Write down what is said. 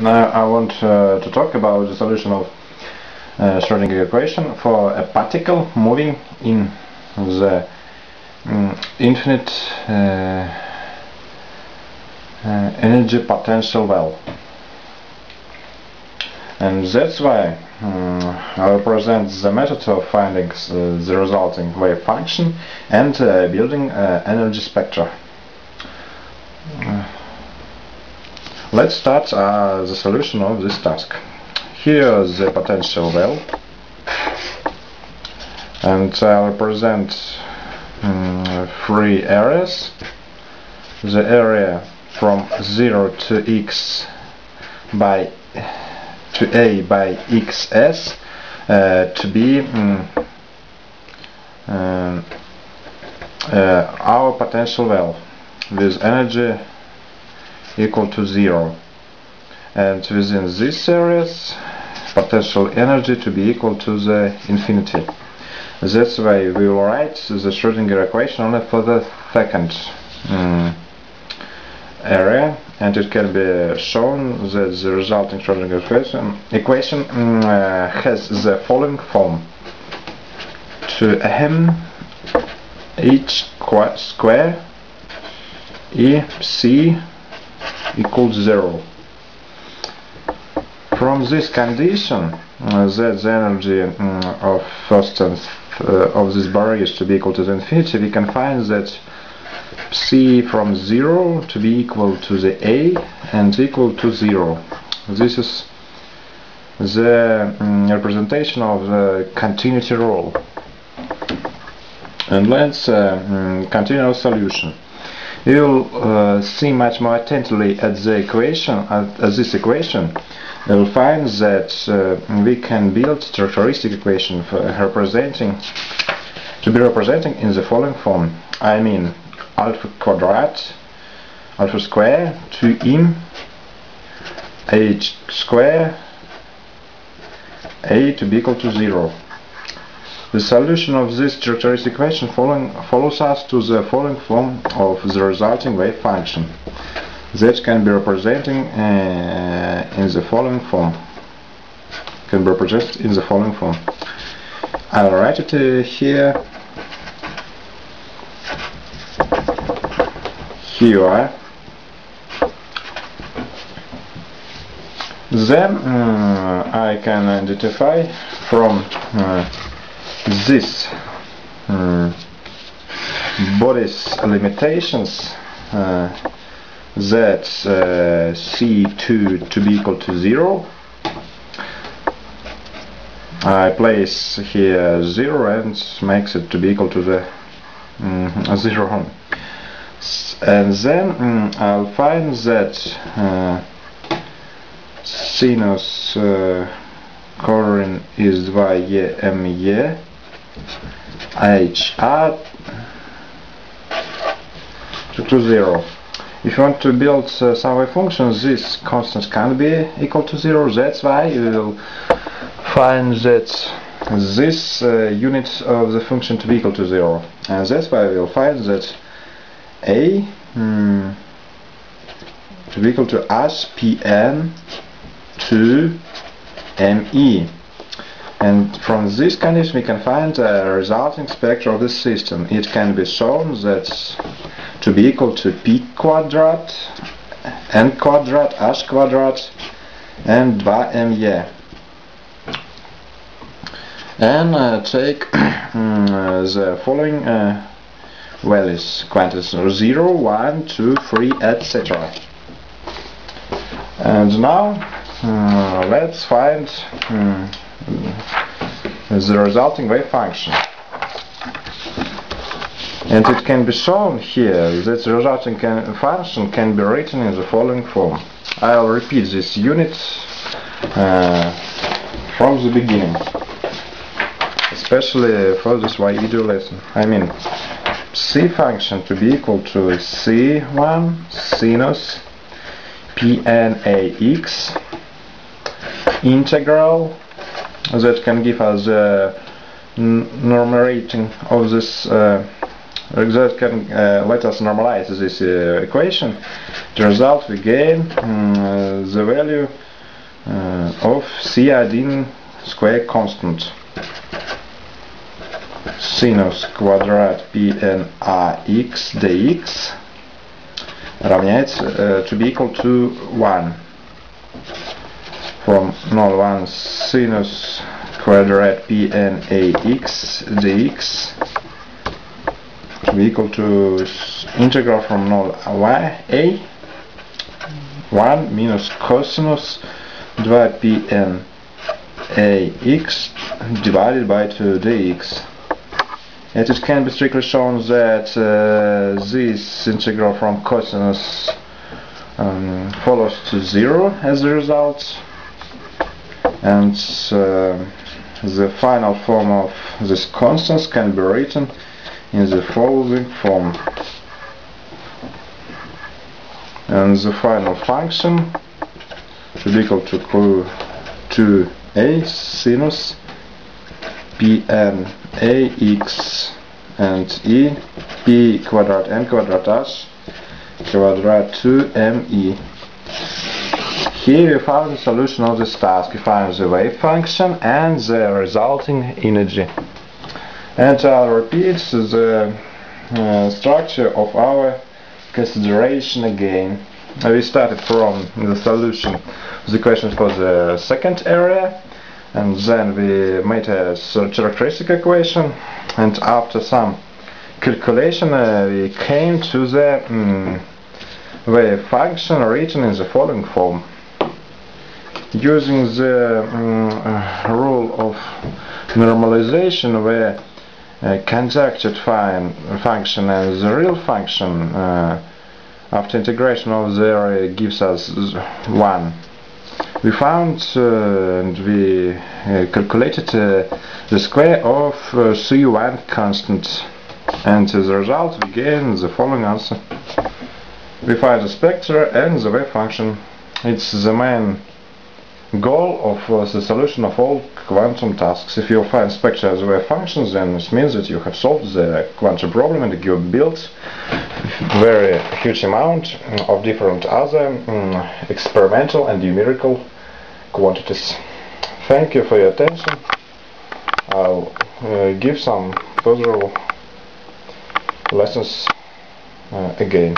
now I want uh, to talk about the solution of uh, Schrödinger equation for a particle moving in the um, infinite uh, uh, energy potential well. And that's why um, I will present the method of finding uh, the resulting wave function and uh, building energy spectra. Let's start uh, the solution of this task. Here is the potential well and I'll represent um, three areas. The area from 0 to x by to a by xs uh, to be um, uh, uh, our potential well with energy equal to zero. And within these areas potential energy to be equal to the infinity. That's why we will write the Schrödinger equation only for the second um, area and it can be shown that the resulting Schrödinger equation, equation um, uh, has the following form. To m h square e c equals 0. From this condition, uh, that the energy um, of first and uh, of this barrier is to be equal to the infinity, we can find that c from 0 to be equal to the a and equal to 0. This is the um, representation of the continuity rule. And let's uh, um, continue our solution you will uh, see much more attentively at the equation, at, at this equation, you will find that uh, we can build characteristic equation for representing to be representing in the following form. I mean alpha quadrat, alpha square, 2m, h square, a to be equal to 0. The solution of this characteristic equation following, follows us to the following form of the resulting wave function. That can be represented uh, in the following form. Can be represented in the following form. I'll write it uh, here. Here you are. Then uh, I can identify from uh, this uh, body's limitations uh, that uh, C2 to be equal to 0 I place here 0 and makes it to be equal to the mm, 0 and then mm, I'll find that uh, sinus uh, cororin is 2 ME h add to 0 if you want to build uh, some wave functions this constant can be equal to 0 that's why you will find that this uh, unit of the function to be equal to 0 and that's why we'll find that a hmm, to be equal to spn to me and from this condition we can find the resulting spectra of the system. It can be shown that to be equal to p quadrat, n quadrat, h quadrat, and 2me. And uh, take mm, the following uh, values, quantities 0, 1, 2, 3, etc. And now uh, let's find um, the resulting wave function. And it can be shown here that the resulting can function can be written in the following form. I'll repeat this unit uh, from the beginning, especially for this YEDU lesson. I mean, C function to be equal to C1 sinus pnax integral that can give us the normal rating of this uh, that can uh, let us normalize this uh, equation the result we gain um, the value uh, of c1 square constant sinus квадрат pnax dx равняется uh, to be equal to 1 from 0 1 sinus quadrat pnax dx to be equal to integral from 0 y a 1 minus cosinus 2 pn ax divided by 2 dx. And it can be strictly shown that uh, this integral from cosinus um, follows to 0 as a result and uh, the final form of this constant can be written in the following form. And the final function should be equal to 2a sinus pn ax and e p quadrat n quadrat h quadrat 2me here we found the solution of this task. We find the wave function and the resulting energy. And I'll repeat the uh, structure of our consideration again. We started from the solution of the question for the second area and then we made a characteristic equation and after some calculation uh, we came to the um, wave function written in the following form using the um, rule of normalization where uh, conjectured function and the real function uh, after integration of the area gives us 1 we found uh, and we uh, calculated the square of C1 constant. And as a result we gain the following answer. We find the spectra and the wave function. It's the main goal of uh, the solution of all quantum tasks. If you find spectra as wave functions, then it means that you have solved the quantum problem and you built very huge amount of different other um, experimental and numerical quantities. Thank you for your attention. I'll uh, give some further lessons uh, again.